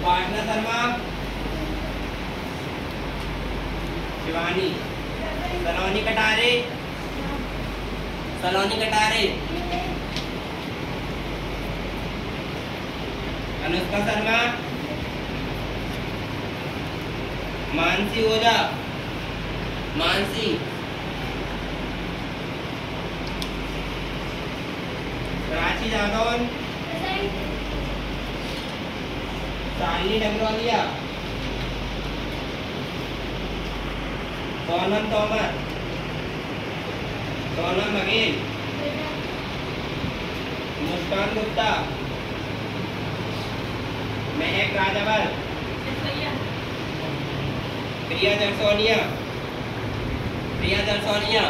Upasana Sharma Shivani. Saloni Katare. Saloni Katare. Anushka Sharma. Mansi Ojha. Mansi. Prachi Jadaun Shalini डगरौलिया Sonam Tomar. Sonam Baghel Muskan Gupta. Mahak Rajawar. Priya जरसोनिया Priya जरसोनिया